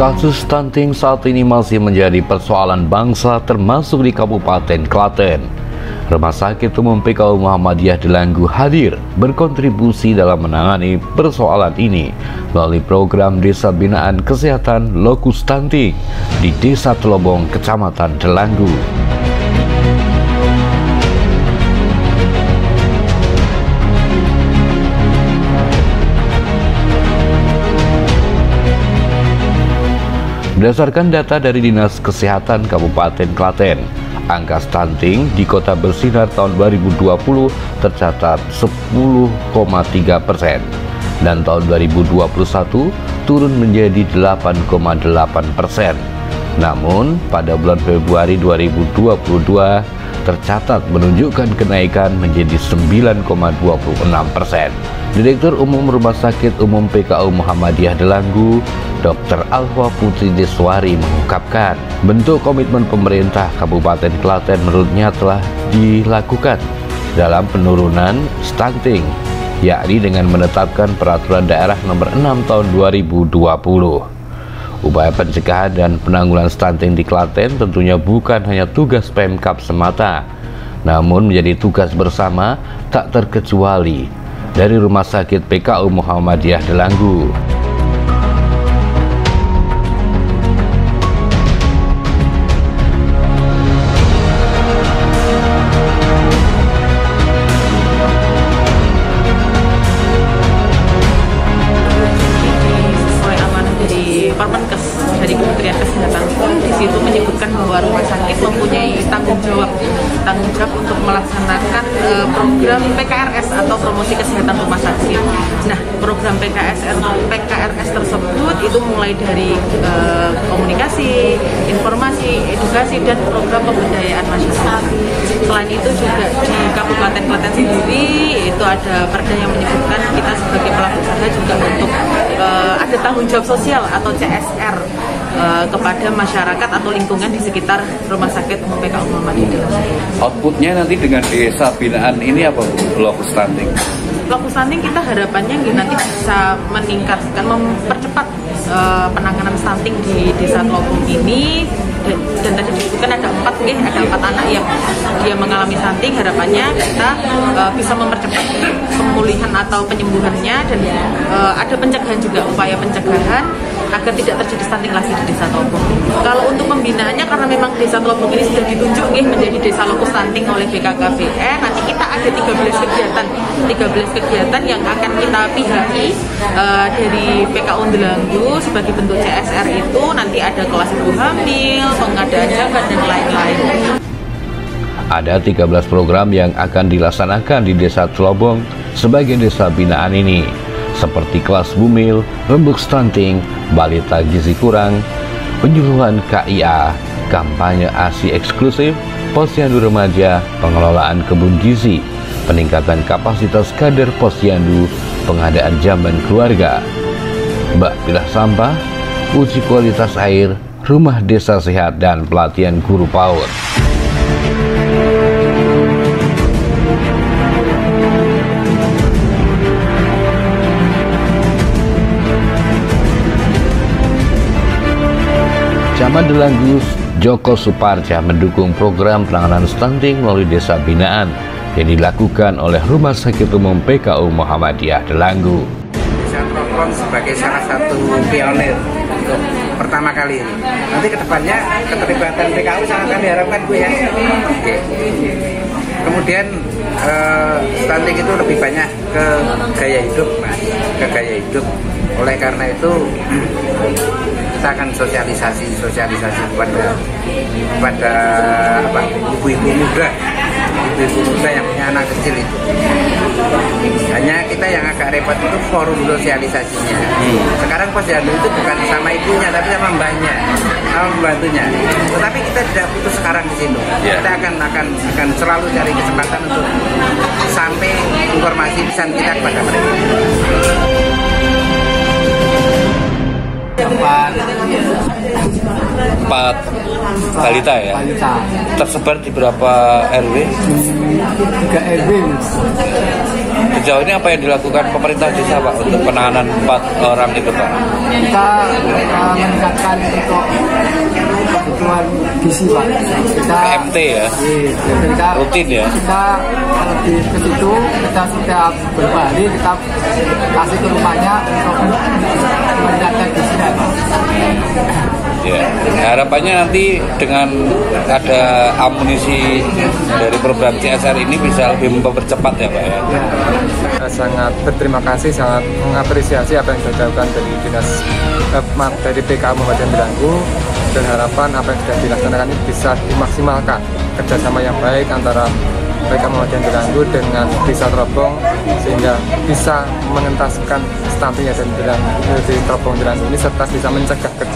Kasus stunting saat ini masih menjadi persoalan bangsa termasuk di Kabupaten Klaten. Rumah Sakit Umum PKU Muhammadiyah Delanggu hadir berkontribusi dalam menangani persoalan ini melalui program Desa Binaan Kesehatan Lokus Stunting di Desa Telobong, Kecamatan Delanggu. Berdasarkan data dari Dinas Kesehatan Kabupaten Klaten, angka stunting di Kota Bersinar tahun 2020 tercatat 10,3 persen dan tahun 2021 turun menjadi 8,8 persen. Namun, pada bulan Februari 2022 tercatat menunjukkan kenaikan menjadi 9,26 persen. Direktur Umum Rumah Sakit Umum PKU Muhammadiyah Delanggu, Dr. Alfa Putri Deswari mengungkapkan, bentuk komitmen pemerintah Kabupaten Klaten menurutnya telah dilakukan dalam penurunan stunting, yakni dengan menetapkan peraturan daerah nomor 6 tahun 2020. Upaya pencegahan dan penanggulangan stunting di Klaten tentunya bukan hanya tugas Pemkap semata, namun menjadi tugas bersama tak terkecuali dari Rumah Sakit PKU Muhammadiyah Delanggu. Jawab tanggung jawab untuk melaksanakan uh, program PKRS atau promosi kesehatan rumah sakit. Nah, program PKSR PKRS tersebut itu mulai dari uh, komunikasi, informasi, edukasi dan program pemberdayaan masyarakat. Selain itu juga di Kabupaten Klaten sendiri itu ada perda yang menyebutkan kita sebagai pelaku usaha juga untuk uh, ada tanggung jawab sosial atau CSR uh, kepada masyarakat atau lingkungan di sekitar Rumah Sakit Umum PKU Muhammadiyah. Outputnya nanti dengan desa binaan ini apa blok stunting? Blok stunting kita harapannya nanti bisa meningkatkan, mempercepat uh, penanganan stunting di desa Telopong ini. Dan, dan tadi disebutkan ada empat mungkin ada empat anak yang dia mengalami stunting. Harapannya kita uh, bisa mempercepat pemulihan atau penyembuhannya. Dan uh, ada pencegahan juga upaya pencegahan agar tidak terjadi stunting lagi di desa Telopong. Kalau untuk pembinaannya karena memang desa Telopong ini sudah ditunjuk nih menjadi desa lokus stunting oleh BKKBN, nanti kita ada 13 kegiatan, 13 kegiatan yang akan kita pihaki uh, dari PKU Delanggu sebagai bentuk CSR itu nanti ada kelas ibu hamil, pengadaan jabat dan lain-lain. Ada 13 program yang akan dilaksanakan di Desa Telobong sebagai desa binaan ini seperti kelas bumil, rembuk stunting, balita gizi kurang, penyuluhan KIA, kampanye ASI eksklusif, posyandu remaja, pengelolaan kebun gizi, peningkatan kapasitas kader posyandu, pengadaan jamban keluarga, bak pilah sampah, uji kualitas air, rumah desa sehat, dan pelatihan guru PAUD. Camat Delanggu Joko Suparja mendukung program penanganan stunting melalui desa binaan yang dilakukan oleh Rumah Sakit Umum PKU Muhammadiyah Delanggu. Desa Trokong sebagai salah satu pionir untuk pertama kali ini. Nanti ke depannya keterlibatan PKU sangat kami harapkan Bu ya. Kemudian uh, stunting itu lebih banyak ke gaya hidup, Mas. ke gaya hidup. Oleh karena itu kita akan sosialisasi sosialisasi kepada kepada apa ibu-ibu muda ibu-ibu muda yang punya anak kecil itu. Hanya kita yang agak repot itu forum sosialisasinya. Sekarang posyandu itu bukan sama ibunya tapi sama mbahnya sama pembantunya. Tetapi kita tidak putus sekarang di sini yeah. kita akan akan akan selalu cari kesempatan untuk sampai informasi pesan kita kepada mereka empat empat balita ya balita. tersebar di berapa RW tiga RW sejauh ini apa yang dilakukan pemerintah desa Pak untuk penanganan empat orang itu Pak? kita uh, meningkatkan untuk kebutuhan gizi pak kita PMT ya? Iya, kita Rutin ya? kita di ke situ kita setiap hari kita kasih ke rumahnya untuk pak Ya, harapannya nanti dengan ada amunisi dari program CSR ini bisa lebih mempercepat ya Pak ya. sangat berterima kasih, sangat mengapresiasi apa yang sudah dilakukan dari dinas eh, dari PKA Kabupaten Belanggu dan harapan apa yang sudah dilaksanakan ini bisa dimaksimalkan kerjasama yang baik antara mereka mau yang diranggu dengan bisa teropong sehingga bisa mengentaskan stuntingnya dan diranggu, di terobong diranggu ini serta bisa mencegah ke.